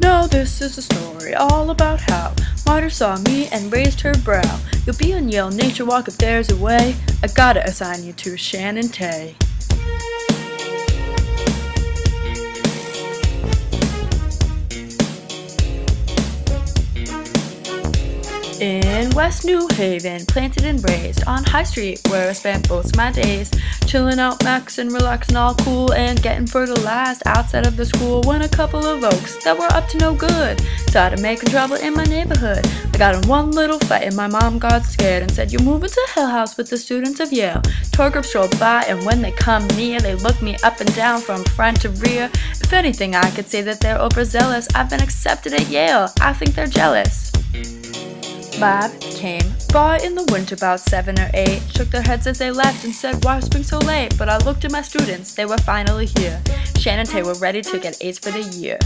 Now this is a story all about how Martyr saw me and raised her brow. You'll be on Yale Nature Walk if there's a way. I gotta assign you to Shannon Tay. In West New Haven, planted and raised on High Street, where I spent most of my days. Chilling out, maxing, relaxing, all cool, and getting fertilized outside of the school when a couple of folks that were up to no good started making trouble in my neighborhood. I got in one little fight, and my mom got scared and said, You're moving to Hillhouse with the students of Yale. Tour groups strolled by, and when they come near, they look me up and down from front to rear. If anything, I could say that they're overzealous. I've been accepted at Yale. I think they're jealous. Bob came by in the winter about seven or eight, shook their heads as they left and said, Why spring so late? But I looked at my students, they were finally here. Shannon Tay were ready to get A's for the year.